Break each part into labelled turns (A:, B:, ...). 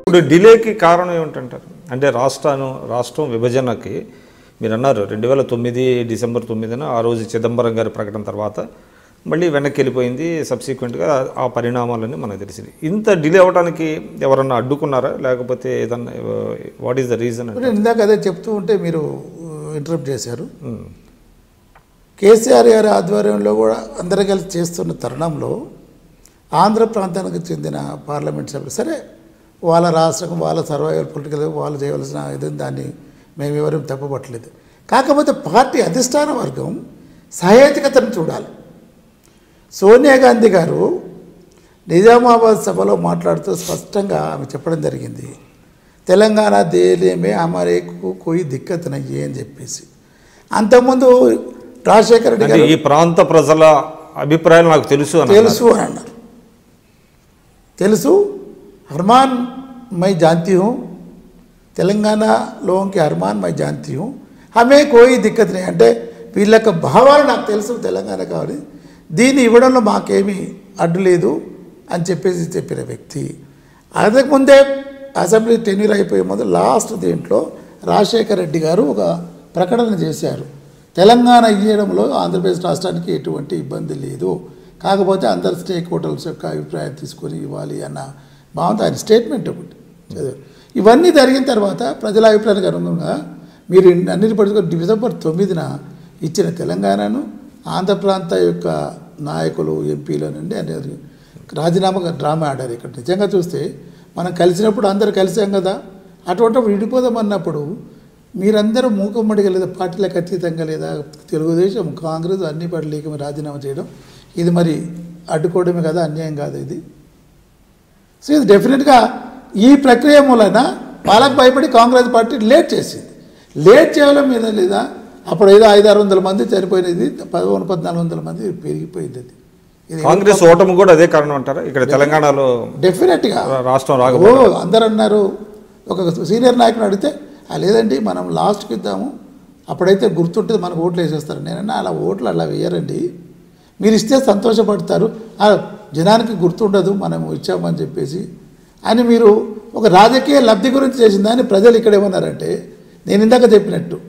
A: ఇప్పుడు డిలేకి కారణం ఏమిటంటారు? అంటే రాష్ట్రాను రాష్ట్రం విభజనకి మీరు అన్నారు రెండు వేల తొమ్మిది డిసెంబర్ తొమ్మిదిన ఆ రోజు చిదంబరం గారి ప్రకటన తర్వాత మళ్ళీ వెనక్కి వెళ్ళిపోయింది సబ్సిక్వెంట్గా ఆ పరిణామాలన్నీ మనకు తెలిసింది ఇంత డిలే అవ్వడానికి ఎవరన్నా అడ్డుకున్నారా? లేకపోతే ఏదన్నా వాట్ ఈస్ ద రీజన్
B: ఇందాక అదే చెప్తూ ఉంటే మీరు ఇంటరప్ట్ చేశారు. కేసీఆర్ గారి ఆధ్వర్యంలో కూడా అందరూ కలిసి చేస్తున్న తరుణంలో ఆంధ్ర ప్రాంతానికి చెందిన పార్లమెంట్ సభ్యులు సరే వాళ్ళ రాష్ట్రం వాళ్ళ సర్వైవల్ పొలిటికల్ వాళ్ళు చేయవలసిన ఇది దాన్ని మేము ఎవరూ తప్పబట్టలేదు కాకపోతే పార్టీ అధిష్టాన వర్గం సహేతుకతను చూడాలి. సోనియా గాంధీ గారు నిజామాబాద్ సభలో మాట్లాడుతూ స్పష్టంగా ఆమె చెప్పడం జరిగింది. తెలంగాణ దేలేమే అమరేకు కోయి దిక్కత్ నయ్యే అని చెప్పేసి. అంతకుముందు రాజశేఖర రెడ్డి గారు
A: ఈ ప్రాంత ప్రజల అభిప్రాయాలు నాకు తెలుసు.
B: తెలుసు అని అన్నారు. తెలుసు. హర్మాన్ మై జాంతి హూ తెలంగాణ లోకి హర్మాన్ మై జాంతి హూ హమే కోయి దిక్కత్ నే అంటే వీళ్ళ యొక్క భావాలు నాకు తెలుసు తెలంగాణ కావాలి దీన్ని ఇవ్వడంలో మాకేమీ అడ్డు లేదు అని చెప్పేసి చెప్పిన వ్యక్తి. అంతకుముందే అసెంబ్లీ టెన్యూర్ అయిపోయే ముందు లాస్ట్ దీంట్లో రాజశేఖర రెడ్డి గారు ఒక ప్రకటన చేశారు. తెలంగాణ ఇవ్వడంలో ఆంధ్రప్రదేశ్ రాష్ట్రానికి ఎటువంటి ఇబ్బంది లేదు. కాకపోతే అందరు స్టేక్ హోటల్స్ యొక్క అభిప్రాయం తీసుకొని ఇవ్వాలి అన్న బాగుంది ఆయన స్టేట్మెంట్ ఒకటి. చదివారు. ఇవన్నీ జరిగిన తర్వాత ప్రజల అభిప్రాయానికి అనుగుణంగా మీరు అన్నిటి పట్టుకొని డిసెంబర్ తొమ్మిదిన ఇచ్చిన తెలంగాణను ఆంధ్ర ప్రాంత యొక్క నాయకులు ఎంపీల నుండి అనేది రాజీనామా డ్రామా ఆడారు ఇక్కడ. నిజంగా చూస్తే మనం కలిసినప్పుడు అందరు కలిసాం కదా. అటువంటి విడిపోదాం అన్నప్పుడు మీరందరూ మూకమ్మడిగా లేదా పార్టీలకు అతీతంగా లేదా తెలుగుదేశం కాంగ్రెస్ అన్ని పార్టీలకి రాజీనామా చేయడం ఇది మరి అడ్డుకోవడమే కదా అన్యాయం కాదు ఇది. సో ఇది డెఫినెట్గా ఈ ప్రక్రియ మూలన వాళ్ళకు భయపడి కాంగ్రెస్ పార్టీ లేట్ చేసింది. లేట్ చేయడం మీద లేదా అప్పుడు ఏదో ఐదు ఆరు వందల మంది చనిపోయినది పదకొండు పద్నాలుగు వందల మంది పెరిగిపోయింది అది. ఇది
A: కాంగ్రెస్ ఓటమి కూడా అదే కారణం అంటారా? ఇక్కడ తెలంగాణలో
B: డెఫినెట్గా
A: రాష్ట్రం
B: ఓ
A: రాకపోవడం.
B: అందరు అన్నారు ఒక సీనియర్ నాయకుడు అడిగితే "ఆ, లేదండి మనం లాస్ట్కి ఇద్దాము. అప్పుడైతే గుర్తుంటుంది మనకు ఓట్లు వేసేస్తారు. నేనన్నా అలా ఓట్లు అలా వేయరండి. మీరు ఇస్తే సంతోషపడతారు. జనానికి గుర్తుండదు మనం ఇచ్చామని చెప్పేసి. అని మీరు ఒక రాజకీయ లబ్ధి గురించి చేసిన దాన్ని ప్రజలు ఇక్కడ ఏమన్నారంటే నేను ఇందాక చెప్పినట్టు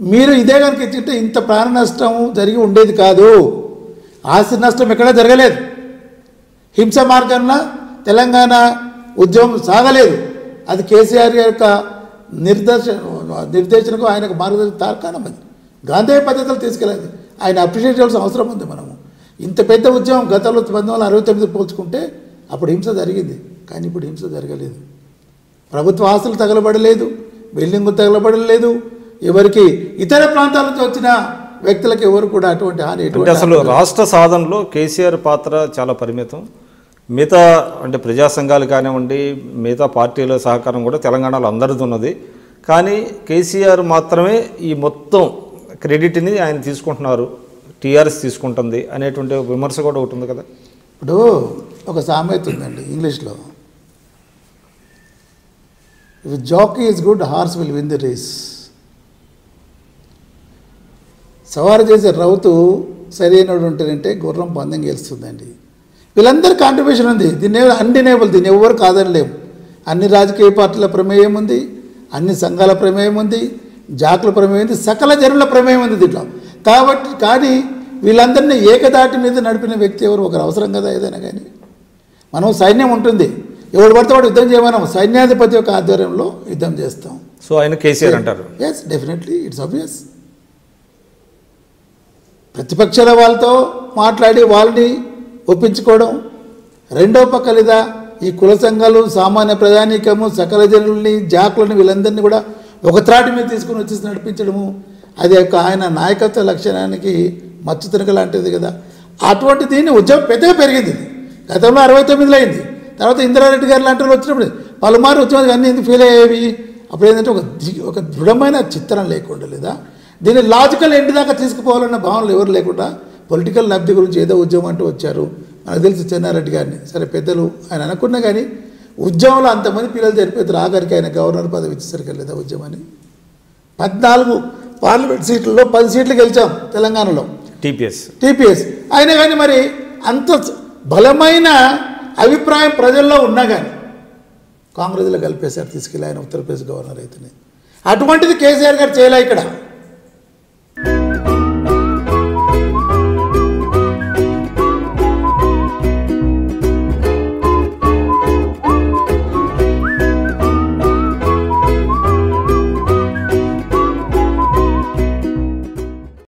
B: మీరు ఇదే కనుక ఇచ్చింటే ఇంత ప్రాణ నష్టం జరిగి ఉండేది కాదు. ఆస్తి నష్టం ఎక్కడా జరగలేదు. హింస మార్గంలో తెలంగాణ ఉద్యమం సాగలేదు. అది కేసీఆర్ యొక్క నిర్దేశ నిర్దేశనకు ఆయనకు మార్గదర్శన తార్కాణం అది. గాంధీ పద్ధతులు తీసుకెళ్ళాలి. ఆయన అప్రిషియేట్ చేయాల్సిన అవసరం ఉంది మనము. ఇంత పెద్ద ఉద్యమం గతంలో పంతొమ్మిది వందల అరవై తొమ్మిది పోల్చుకుంటే అప్పుడు హింస జరిగింది. కానీ ఇప్పుడు హింస జరగలేదు. ప్రభుత్వ ఆస్తులు తగలబడలేదు. బిల్డింగులు తగలబడలేదు. ఎవరికి ఇతర ప్రాంతాల నుంచి వచ్చిన వ్యక్తులకు ఎవరు కూడా అటువంటి హాని
A: అసలు రాష్ట్ర సాధనలో కేసీఆర్ పాత్ర చాలా పరిమితం. మిగతా అంటే ప్రజా సంఘాలు కానివ్వండి మిగతా పార్టీల సహకారం కూడా తెలంగాణలో అందరిది ఉన్నది. కానీ కేసీఆర్ మాత్రమే ఈ మొత్తం క్రెడిట్ని ఆయన తీసుకుంటున్నారు టీఆర్ఎస్ తీసుకుంటుంది అనేటువంటి విమర్శ కూడా ఒకటి ఉంది కదా.
B: ఇప్పుడు ఒక సామెత ఉందండి ఇంగ్లీష్లో. If jockey is good horse will win the race సవారు చేసే రౌతు సరైనటువంటి అంటే గుర్రం పందెం గెలుస్తుందండి. వీళ్ళందరి కాంట్రిబ్యూషన్ ఉంది. దీన్ని అన్డినేబుల్ దీన్ని ఎవరు కాదనలేము అన్ని రాజకీయ పార్టీల ప్రమేయం ఉంది అన్ని సంఘాల ప్రమేయం ఉంది జాకుల ప్రమేయం ఉంది సకల జనుల ప్రమేయం ఉంది దీంట్లో. కాబట్టి కానీ వీళ్ళందరినీ ఏకదాటి మీద నడిపిన వ్యక్తి ఎవరు? ఒకరు అవసరం కదా ఏదైనా కానీ. మనం సైన్యం ఉంటుంది. ఎవడు పడితే వాడు యుద్ధం చేయమనం సైన్యాధిపతి యొక్క ఆధ్వర్యంలో యుద్ధం చేస్తాం.
A: సో ఆయన కేసీఆర్ అంటారు.
B: ఎస్ డెఫినెట్లీ ఇట్స్ ఆబ్వియస్ ప్రతిపక్షాల వాళ్ళతో మాట్లాడి వాళ్ళని ఒప్పించుకోవడం. రెండో పక్క లేదా ఈ కుల సంఘాలు సామాన్య ప్రజానీకము సకల జనుల్ని జాకులని వీళ్ళందరినీ కూడా ఒక త్రాటి మీద తీసుకుని వచ్చేసి నడిపించడము. అది యొక్క ఆయన నాయకత్వ లక్షణానికి మచ్చుతునక లాంటిది కదా. అటువంటి దీన్ని ఉద్యమం పెద్దగా పెరిగింది గతంలో అరవై తొమ్మిదిలో అయింది. తర్వాత ఇందిరారెడ్డి గారు లాంటి వాళ్ళు వచ్చినప్పుడు పలుమారు ఉద్యమాలు అన్నీ ఎందుకు ఫీల్ అయ్యేవి? అప్పుడు ఏంటంటే ఒక ది- ఒక దృఢమైన చిత్రం లేకుండా లేదా? దీన్ని లాజికల్ ఎండ్ దాకా తీసుకుపోవాలన్న భావనలు ఎవరు లేకుండా పొలిటికల్ లబ్ధి గురించి ఏదో ఉద్యమం అంటూ వచ్చారు. మనకు తెలిసి చెన్నారెడ్డి గారిని. సరే పెద్దలు ఆయన అనుకున్నా కానీ ఉద్యమంలో అంతమంది పిల్లలు జరిపేది ఆఖరికి ఆయన గవర్నర్ పదవి ఇచ్చేసరికి లేదా ఉద్యమాన్ని? పద్నాలుగు పార్లమెంట్ సీట్లలో పది సీట్లు గెలిచాం తెలంగాణలో.
A: టీపీఎస్.
B: టీపీఎస్. అయినా కానీ మరి అంత బలమైన అభిప్రాయం ప్రజల్లో ఉన్నా కానీ కాంగ్రెస్లో కలిపేశారు తీసుకెళ్ళి ఆయన ఉత్తరప్రదేశ్ గవర్నర్ అయితేనే. అటువంటిది కేసీఆర్ గారు చేయలే ఇక్కడ.